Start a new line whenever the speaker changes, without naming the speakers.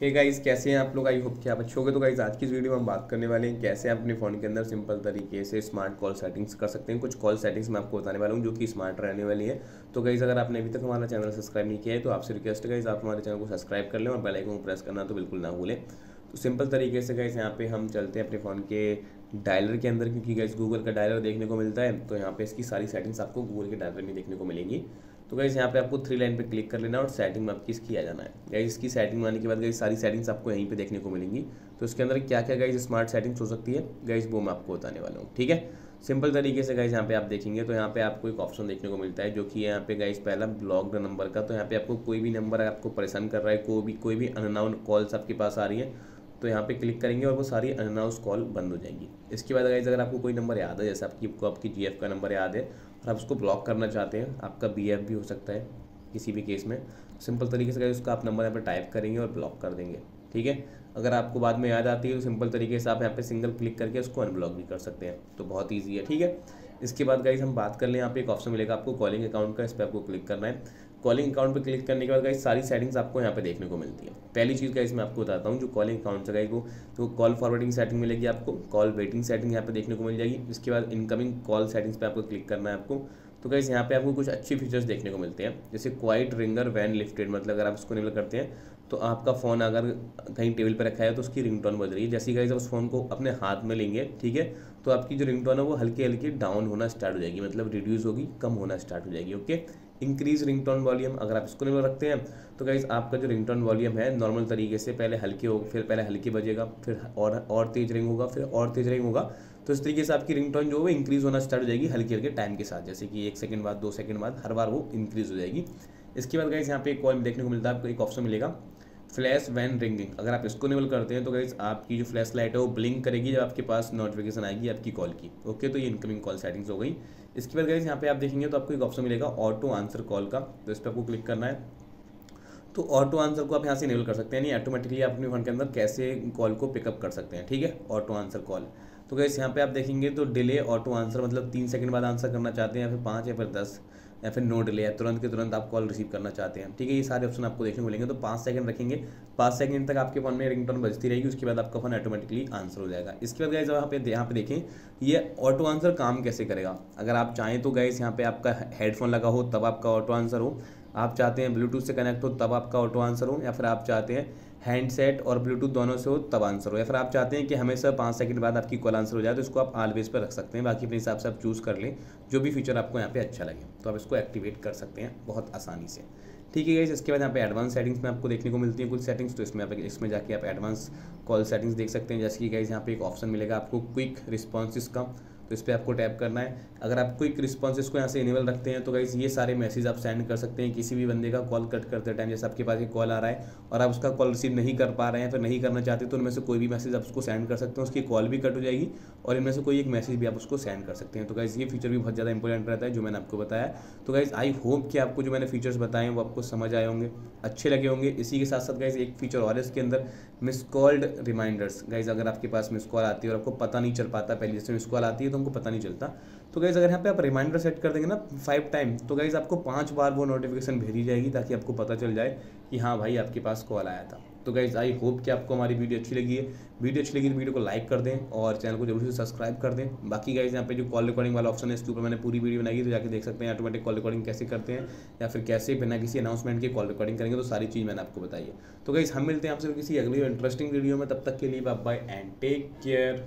Hey guys कैसे हैं आप लोग? आई होप कि आप अच्छे होंगे। तो गाइस आज की इस वीडियो में हम बात करने वाले हैं कैसे आप अपने फ़ोन के अंदर सिंपल तरीके से स्मार्ट कॉल सेटिंग्स कर सकते हैं। कुछ कॉल सेटिंग्स मैं आपको बताने वाला हूँ जो कि स्मार्ट रहने वाली है। तो गाइस अगर आपने अभी तक हमारा चैनल सब्सक्राइब नहीं किया है तो आपसे रिक्वेस्ट गाइस आप हमारे चैनल को सब्सक्राइब कर लें और बेल आइकन को प्रेस करना तो बिल्कुल ना भूलें। तो सिंपल तरीके से गाइस यहाँ पे हम चलते हैं अपने फ़ोन के डायलर के अंदर, क्योंकि गाइस गूगल का डायलर देखने को मिलता है। तो यहाँ पे इसकी सारी सेटिंग्स आपको गूगल के डायलर में देखने को मिलेंगी। तो गाइस यहाँ पे आपको थ्री लाइन पे क्लिक कर लेना और सेटिंग में आपकी इसकी आ जाना है। गाइस इसकी सेटिंग में आने के बाद गाइस सारी सेटिंग्स आपको यहीं पे देखने को मिलेंगी। तो इसके अंदर क्या क्या गाइस स्मार्ट सेटिंग्स हो सकती है? गाइस वो मैं आपको बताने वाला हूँ, ठीक है? सिंपल तरीके से गाइस यहाँ पे आप देखेंगे तो यहाँ पे आपको एक ऑप्शन देखने को मिलता है, जो कि यहाँ पे गाइस पहला ब्लॉक नंबर का। तो यहाँ पे आपको कोई भी नंबर आपको परेशान कर रहा है, कोई भी कोई भी अननाउन कॉल्स आपके पास आ रही है तो यहाँ पे क्लिक करेंगे और वो सारी अननाउंस कॉल बंद हो जाएँगी। इसके बाद गाइज़ अगर आपको कोई नंबर याद है, जैसे आपकी, आपको आपकी जीएफ का नंबर याद है और आप उसको ब्लॉक करना चाहते हैं, आपका बीएफ भी हो सकता है किसी भी केस में। सिंपल तरीके से अगर उसका आप नंबर यहाँ पर टाइप करेंगे और ब्लॉक कर देंगे, ठीक है? अगर आपको बाद में याद आती है तो सिंपल तरीके से आप यहाँ पे सिंगल क्लिक करके उसको अनब्लॉक भी कर सकते हैं तो बहुत ईजी है, ठीक है? इसके बाद गाइज़ हम बात कर लें, यहाँ पे एक ऑप्शन मिलेगा आपको कॉलिंग अकाउंट का, इस पर आपको क्लिक करना है। कॉलिंग अकाउंट पर क्लिक करने के बाद गाइज़ सारी सेटिंग्स आपको यहाँ पे देखने को मिलती है। पहली चीज़ गाइज़ मैं आपको बताता हूँ, जो कॉलिंग अकाउंट है को तो कॉल फॉरवर्डिंग सेटिंग मिलेगी आपको कॉल वेटिंग सेटिंग यहाँ पे देखने को मिल जाएगी। इसके बाद इनकमिंग कॉल सेटिंग्स पे आपको क्लिक करना है आपको। तो गाइज़ यहाँ पे आपको कुछ अच्छी फीचर्स देखने को मिलते हैं। जैसे क्वाइट रिंगर वैन लिफ्टेड मतलब अगर आप इसको निबल करते हैं तो आपका फ़ोन अगर कहीं टेबल पर रखा है तो उसकी रिंगटोन बज रही है। जैसे गाइज़ उस फ़ोन को अपने हाथ में लेंगे, ठीक है तो आपकी जो रिंगटोन है, वो हल्की हल्की डाउन होना स्टार्ट हो जाएगी मतलब रिड्यूस होगी, कम होना स्टार्ट हो जाएगी okay increase ring tone volume अगर आप इसको लेवल रखते हैं तो गाइज़ आपका जो रिंग टोन वॉल्यूम है नॉर्मल तरीके से पहले हल्के हो, फिर पहले हल्के बजेगा, फिर और और तेज रिंग होगा, फिर और तेज रिंग होगा तो इस तरीके से आपकी रिंग टोन जो है इंक्रीज होना स्टार्ट हो जाएगी हल्के हल्के टाइम के साथ। जैसे कि एक सेकंड बाद, दो सेकंड बाद, हर बार वो इंक्रीज हो जाएगी। इसके बाद गाइज़ यहाँ पे एक कॉल देखने को मिलता है, आपको एक ऑप्शन मिलेगा। फ्लैश वैन रिंगिंग अगर आप इसको इनेबल करते हैं तो गाइज़ आपकी जो फ्लैश लाइट है वो ब्लिंक करेगी जब आपके पास नोटिफिकेशन आएगी आपकी कॉल की। ओके तो ये इनकमिंग कॉल सेटिंग्स हो गई। इसके बाद गाइज़ यहाँ पे आप देखेंगे तो आपको एक ऑप्शन मिलेगा ऑटो आंसर कॉल का। तो इस पर आपको क्लिक करना है। तो ऑटो आंसर को आप यहाँ से इनेबल कर सकते हैं। नहीं ऑटोमेटिकली आप अपने फ़ोन के अंदर कैसे कॉल को पिकअप कर सकते हैं, ठीक है? ऑटो आंसर कॉल तो गैस यहाँ पे आप देखेंगे तो डिले ऑटो आंसर मतलब तीन सेकंड बाद आंसर करना चाहते हैं या फिर पाँच या फिर दस। या फिर नोट ले तुरंत के तुरंत आप कॉल रिसीव करना चाहते हैं। ठीक है, ये सारे ऑप्शन आपको देखने को मिलेंगे तो पाँच सेकंड रखेंगे। पाँच सेकंड तक आपके फ़ोन में रिंग रिंगटोन बजती रहेगी, उसके बाद आपका फ़ोन ऑटोमेटिकली आंसर हो जाएगा। इसके बाद गाइज़ यहाँ पे यहाँ पे देखें, ये ऑटो आंसर काम कैसे करेगा? अगर आप चाहें तो गाइज़ यहाँ पे आपका हेडफोन लगा हो, तब आपका ऑटो आंसर हो। आप चाहते हैं ब्लूटूथ से कनेक्ट हो, तब आपका ऑटो आंसर हो, या फिर आप चाहते हैं हैंडसेट और ब्लूटूथ दोनों से हो, तब आंसर हो, या फिर आप चाहते हैं कि हमेशा पाँच सेकंड बाद आपकी कॉल आंसर हो जाए तो इसको आप ऑलवेज पर रख सकते हैं। बाकी अपने हिसाब से आप चूज़ कर लें, जो भी फीचर आपको यहाँ पे अच्छा लगे तो आप इसको एक्टिवेट कर सकते हैं बहुत आसानी से। ठीक है इसके बाद यहाँ पे एडवांस सेटिंग्स में आपको देखने को मिलती है कुछ सेटिंग्स तो इसमें आप, इसमें जाके आप एडवांस कॉल सेटिंग्स देख सकते हैं। जैसे कि गाइज़ यहाँ पे एक ऑप्शन मिलेगा आपको क्विक रिस्पॉन्सिस का। तो इस पर आपको टैप करना है। अगर आप क्विक रिस्पॉन्सेस को यहाँ से इनेबल रखते हैं तो गाइज़ ये सारे मैसेज आप सेंड कर सकते हैं। किसी भी बंदे का कॉल कट करते टाइम जैसे आपके पास एक कॉल आ रहा है और आप उसका कॉल रिसीव नहीं कर पा रहे हैं तो नहीं करना चाहते तो उनमें से कोई भी मैसेज आप उसको सेंड कर सकते हैं। उसकी कॉल भी कट हो जाएगी और इनमें से कोई एक मैसेज भी आप उसको सेंड कर सकते हैं। तो गाइज़ ये फीचर भी बहुत ज़्यादा इंपॉर्टेंट रहता है, जो मैंने आपको बताया। तो गाइज़ आई होप कि आपको जो मैंने फीचर्स बताए वो आपको समझ आए होंगे, अच्छे लगे होंगे। इसी के साथ साथ गाइज़ एक फीचर और है इसके अंदर मिस कॉल्ड रिमाइंडर्स गाइज़ अगर आपके पास मिस कॉल आती है और आपको पता नहीं चल पाता, पहले जैसे मिस कॉल आती है तो हमको पता नहीं चलता। तो गाइज़ अगर यहाँ पे आप रिमाइंडर सेट कर देंगे ना फाइव टाइम तो गाइज़ आपको पाँच बार वो नोटिफिकेशन भेजी जाएगी ताकि आपको पता चल जाए कि हाँ भाई, आपके पास कॉल आया था। तो गाइज़ आई होप कि आपको हमारी वीडियो अच्छी लगी है। वीडियो अच्छी लगी तो वीडियो को लाइक कर दें और चैनल को ज़रूर से सब्सक्राइब कर दें। बाकी गाइज़ यहाँ पे जो कॉल रिकॉर्डिंग वाला ऑप्शन है, इसके ऊपर मैंने पूरी वीडियो बनाई तो जाके देख सकते हैं ऑटोमेटिक कॉल रिकॉर्डिंग कैसे करते हैं या फिर कैसे बिना किसी अनाउंसमेंट के कॉल रिकॉर्डिंग करेंगे तो सारी चीज़ मैंने आपको बताई है। तो गाइज़ हम मिलते हैं आपसे किसी अगली इंटरेस्टिंग वीडियो में, तब तक के लिए बाय एंड टेक केयर